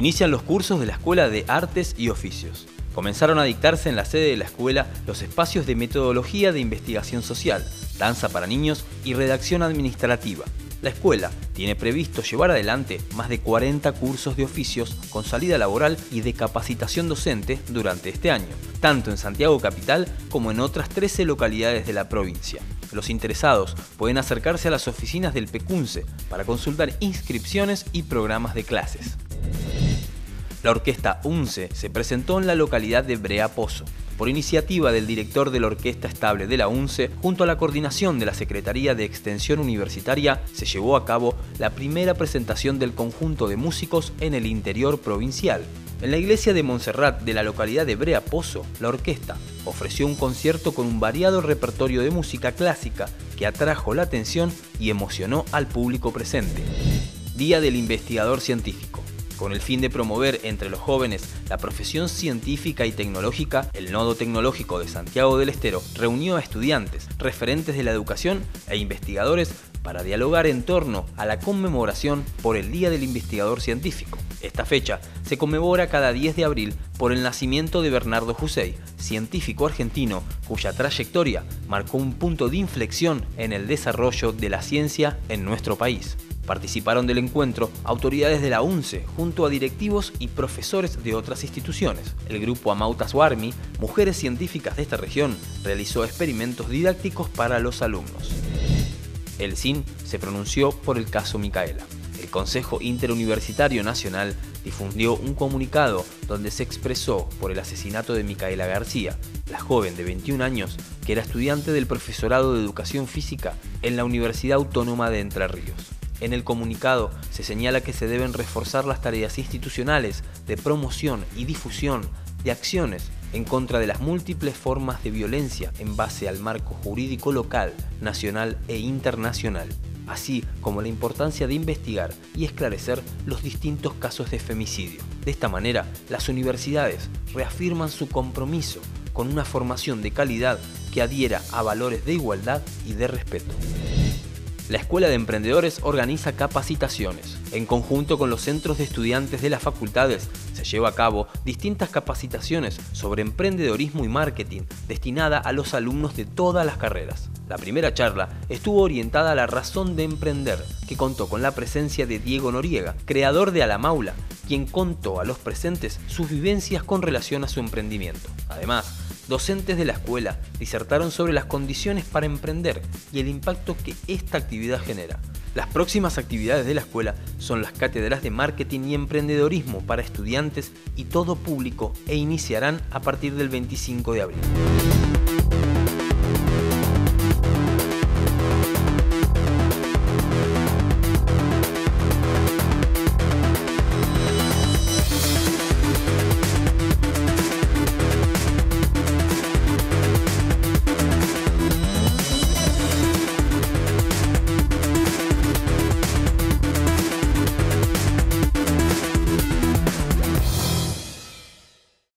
Inician los cursos de la Escuela de Artes y Oficios. Comenzaron a dictarse en la sede de la escuela los espacios de metodología de investigación social, danza para niños y redacción administrativa. La escuela tiene previsto llevar adelante más de 40 cursos de oficios con salida laboral y de capacitación docente durante este año, tanto en Santiago Capital como en otras 13 localidades de la provincia. Los interesados pueden acercarse a las oficinas del PECUNCE para consultar inscripciones y programas de clases. La orquesta UNCE se presentó en la localidad de Brea Pozo. Por iniciativa del director de la Orquesta Estable de la UNCE, junto a la coordinación de la Secretaría de Extensión Universitaria, se llevó a cabo la primera presentación del conjunto de músicos en el interior provincial. En la iglesia de Montserrat de la localidad de Brea Pozo, la orquesta ofreció un concierto con un variado repertorio de música clásica que atrajo la atención y emocionó al público presente. Día del Investigador Científico. Con el fin de promover entre los jóvenes la profesión científica y tecnológica, el Nodo Tecnológico de Santiago del Estero reunió a estudiantes, referentes de la educación e investigadores para dialogar en torno a la conmemoración por el Día del Investigador Científico. Esta fecha se conmemora cada 10 de abril por el nacimiento de Bernardo Husey, científico argentino cuya trayectoria marcó un punto de inflexión en el desarrollo de la ciencia en nuestro país. Participaron del encuentro autoridades de la UNCE junto a directivos y profesores de otras instituciones. El grupo Amautas Warmi, Mujeres Científicas de esta región, realizó experimentos didácticos para los alumnos. El CIN se pronunció por el caso Micaela. El Consejo Interuniversitario Nacional difundió un comunicado donde se expresó por el asesinato de Micaela García, la joven de 21 años que era estudiante del profesorado de Educación Física en la Universidad Autónoma de Entre Ríos. En el comunicado se señala que se deben reforzar las tareas institucionales de promoción y difusión de acciones en contra de las múltiples formas de violencia en base al marco jurídico local, nacional e internacional, así como la importancia de investigar y esclarecer los distintos casos de femicidio. De esta manera, las universidades reafirman su compromiso con una formación de calidad que adhiera a valores de igualdad y de respeto. La Escuela de Emprendedores organiza capacitaciones. En conjunto con los centros de estudiantes de las facultades, se lleva a cabo distintas capacitaciones sobre emprendedorismo y marketing destinada a los alumnos de todas las carreras. La primera charla estuvo orientada a la razón de emprender, que contó con la presencia de Diego Noriega, creador de Alamaula, quien contó a los presentes sus vivencias con relación a su emprendimiento. Además, docentes de la escuela disertaron sobre las condiciones para emprender y el impacto que esta actividad genera. Las próximas actividades de la escuela son las cátedras de marketing y emprendedorismo para estudiantes y todo público e iniciarán a partir del 25 de abril.